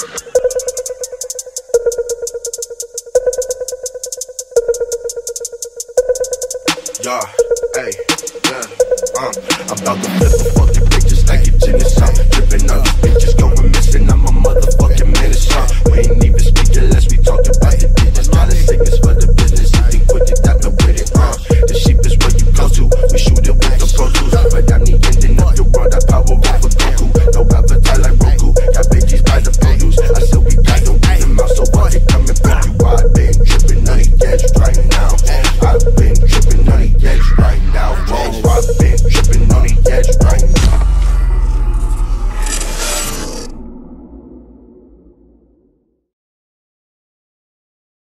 Yeah, hey, yeah, um, I'm about to flip a fucking pictures just like it's in the south.